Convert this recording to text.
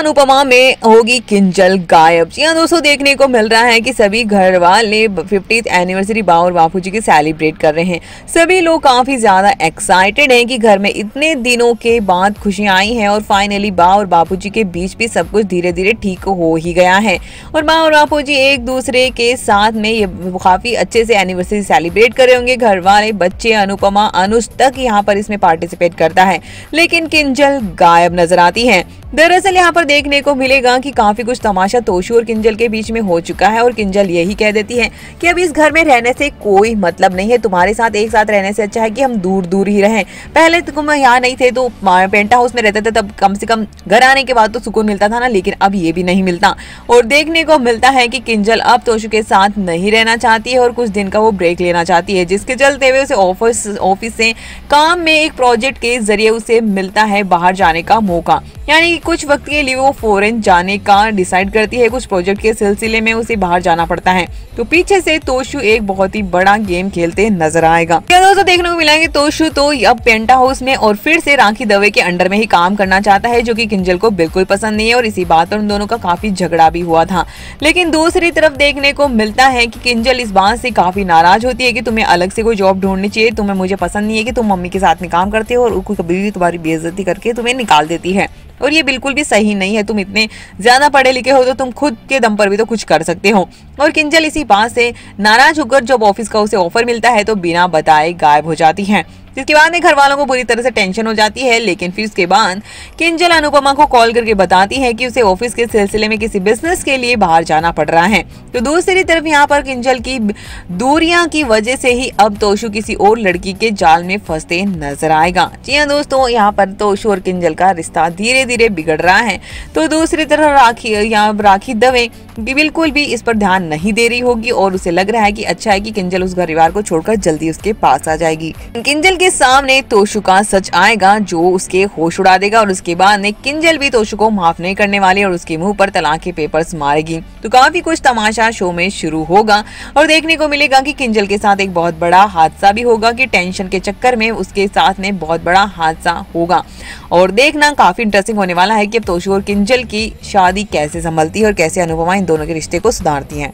अनुपमा में होगी किंजल गायब। जी हाँ दोस्तों, देखने को मिल रहा है कि सभी घर वाले फिफ्टी एनिवर्सरी बा और बापू जी की सेलिब्रेट कर रहे हैं। सभी लोग काफ़ी ज़्यादा एक्साइटेड हैं कि घर में इतने दिनों के बाद खुशियाँ आई हैं और फाइनली बा और बापू जी के बीच भी सब कुछ धीरे धीरे ठीक हो ही गया है। और बा और बापू जी एक दूसरे के साथ में ये काफ़ी अच्छे से एनिवर्सरी सेलिब्रेट कर रहे होंगे। घर वाले बच्चे, अनुपमा अनुष तक यहाँ पर इसमें पार्टिसिपेट करता है। लेकिन किंजल गायब नज़र आती है। दरअसल यहाँ पर देखने को मिलेगा कि काफ़ी कुछ तमाशा तोशु और किंजल के बीच में हो चुका है और किंजल यही कह देती है कि अब इस घर में रहने से कोई मतलब नहीं है। तुम्हारे साथ एक साथ रहने से अच्छा है कि हम दूर दूर ही रहें। पहले तुम यहाँ नहीं थे तो पेंटा हाउस में रहते थे, तब कम से कम घर आने के बाद तो सुकून मिलता था ना, लेकिन अब ये भी नहीं मिलता। और देखने को मिलता है कि किंजल अब तोशु के साथ नहीं रहना चाहती है और कुछ दिन का वो ब्रेक लेना चाहती है, जिसके चलते हुए उसे ऑफ़िस ऑफ़िस से काम में एक प्रोजेक्ट के ज़रिए उसे मिलता है बाहर जाने का मौका। यानी कुछ वक्त के लिए वो फॉरेन जाने का डिसाइड करती है। कुछ प्रोजेक्ट के सिलसिले में उसे बाहर जाना पड़ता है। तो पीछे से तोशु एक बहुत ही बड़ा गेम खेलते नज़र आएगा। क्या दोस्तों देखने को मिलेंगे? तोशु तो अब पेंटा हाउस में और फिर से राखी दवे के अंडर में ही काम करना चाहता है, जो की किंजल को बिल्कुल पसंद नहीं है और इसी बात पर उन दोनों का काफ़ी झगड़ा भी हुआ था। लेकिन दूसरी तरफ़ देखने को मिलता है की किंजल इस बात से काफ़ी नाराज़ होती है की तुम्हें अलग से कोई जॉब ढूंढनी चाहिए, तुम्हें मुझे पसंद नहीं है की तुम मम्मी के साथ में काम करते हो और कभी भी तुम्हारी बेइज्जती करके तुम्हें निकाल देती है। और ये बिल्कुल भी सही नहीं है, तुम इतने ज़्यादा पढ़े लिखे हो तो तुम खुद के दम पर भी तो कुछ कर सकते हो। और किंजल, इसी बात से नाराज़ होकर जब ऑफ़िस का उसे ऑफ़र मिलता है तो बिना बताए गायब हो जाती है। जिसके बाद में घर वालों को बुरी तरह से टेंशन हो जाती है, लेकिन फिर उसके बाद किंजल अनुपमा को कॉल करके बताती है कि उसे ऑफ़िस के सिलसिले में किसी बिज़नेस के लिए बाहर जाना पड़ रहा है। तो दूसरी तरफ़ यहाँ पर किंजल की दूरियाँ की वजह से ही अब तोशु किसी और लड़की के जाल में फंसते नज़र आएगा। जी हाँ दोस्तों, यहाँ पर तोशु और किंजल का रिश्ता धीरे धीरे बिगड़ रहा है। तो दूसरी तरफ़ राखी, यहाँ राखी दवे बिल्कुल भी इस पर ध्यान नहीं दे रही होगी और उसे लग रहा है कि अच्छा है कि किंजल उस परिवार को छोड़कर जल्दी उसके पास आ जाएगी। किंजल के सामने तोशु का सच आएगा, जो उसके होश उड़ा देगा और उसके बाद में किंजल भी तोशु को माफ़ नहीं करने वाली और उसके मुँह पर तलाक के पेपर्स मारेगी। तो काफ़ी कुछ तमाशा शो में शुरू होगा और देखने को मिलेगा कि किंजल के साथ एक बहुत बड़ा हादसा भी होगा कि टेंशन के चक्कर में उसके साथ में बहुत बड़ा हादसा होगा। और देखना काफ़ी इंटरेस्टिंग होने वाला है कि अब तोशु और किंजल की शादी कैसे संभलती है और कैसे अनुपमा इन दोनों के रिश्ते को सुधारती है।